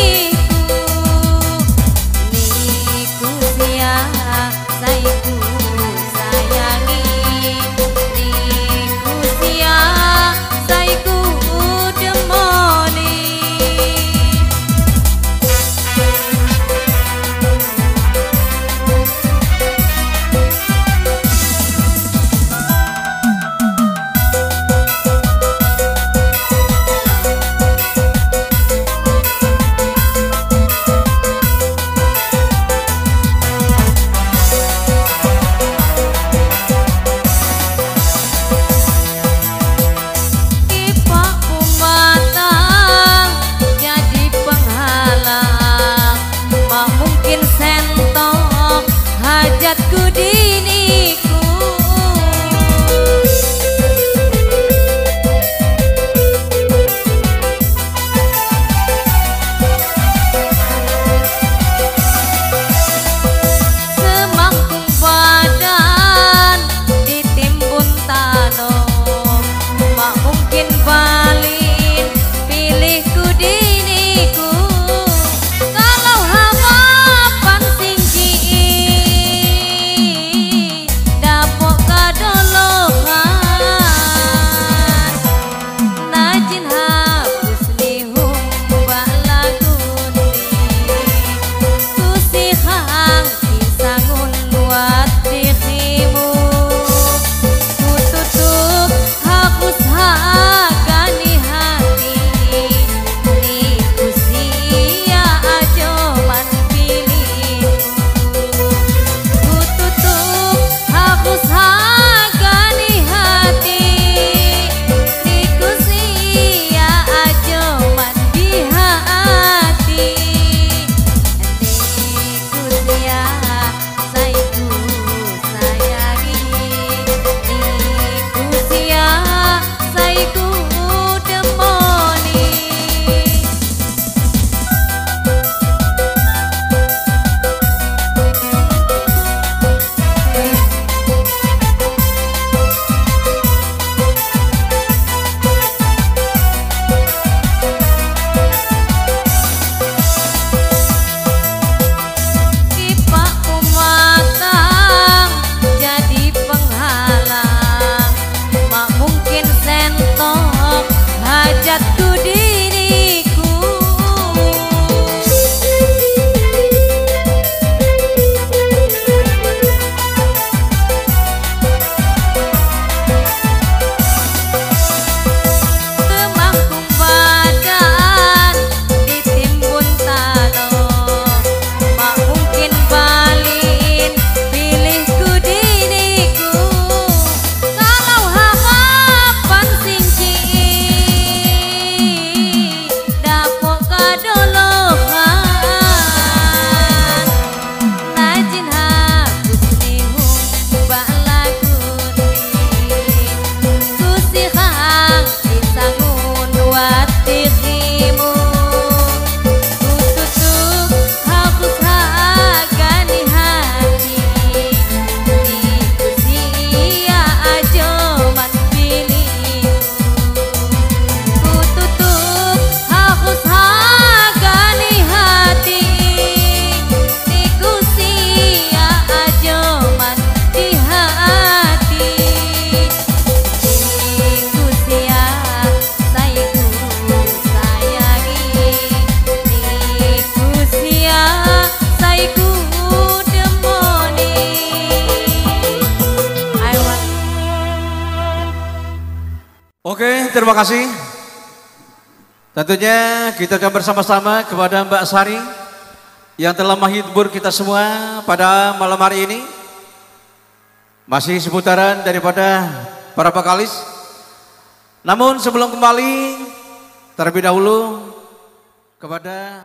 ahí. batinimu terima kasih. Tentunya kita akan bersama-sama kepada Mbak Sari yang telah menghibur kita semua pada malam hari ini. Masih seputaran daripada para vokalis. Namun sebelum kembali terlebih dahulu kepada